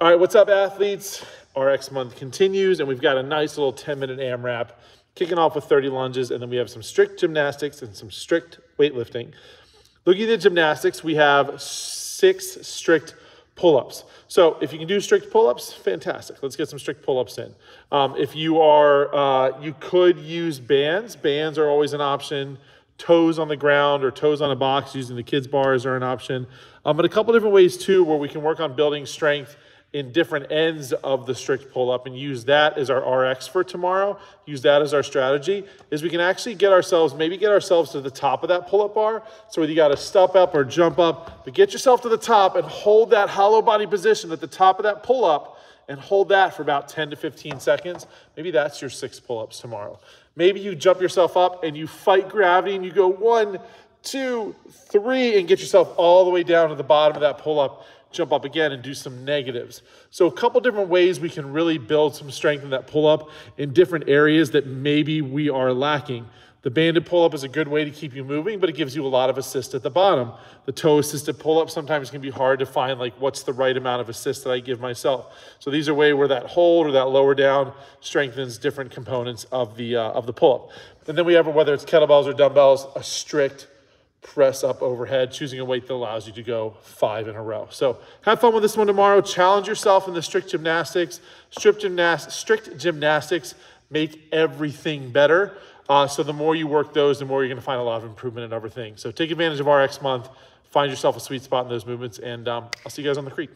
All right, what's up, athletes? RX month continues, and we've got a nice little 10 minute AMRAP kicking off with 30 lunges, and then we have some strict gymnastics and some strict weightlifting. Looking at the gymnastics, we have six strict pull ups. So if you can do strict pull ups, fantastic. Let's get some strict pull ups in. Um, if you are, uh, you could use bands, bands are always an option toes on the ground or toes on a box using the kids bars are an option. Um, but a couple different ways too where we can work on building strength in different ends of the strict pull up and use that as our RX for tomorrow, use that as our strategy, is we can actually get ourselves, maybe get ourselves to the top of that pull up bar. So whether you got to step up or jump up, but get yourself to the top and hold that hollow body position at the top of that pull up and hold that for about 10 to 15 seconds. Maybe that's your six pull ups tomorrow. Maybe you jump yourself up and you fight gravity and you go one, two, three, and get yourself all the way down to the bottom of that pull up jump up again and do some negatives. So a couple different ways we can really build some strength in that pull up in different areas that maybe we are lacking. The banded pull up is a good way to keep you moving, but it gives you a lot of assist at the bottom. The toe assisted pull up sometimes can be hard to find like what's the right amount of assist that I give myself. So these are way where that hold or that lower down strengthens different components of the uh, of the pull up. And then we have whether it's kettlebells or dumbbells, a strict press up overhead, choosing a weight that allows you to go five in a row. So have fun with this one tomorrow. Challenge yourself in the strict gymnastics. Strict, gymnast, strict gymnastics make everything better. Uh, so the more you work those, the more you're going to find a lot of improvement in other things. So take advantage of RX month. Find yourself a sweet spot in those movements, and um, I'll see you guys on the creek.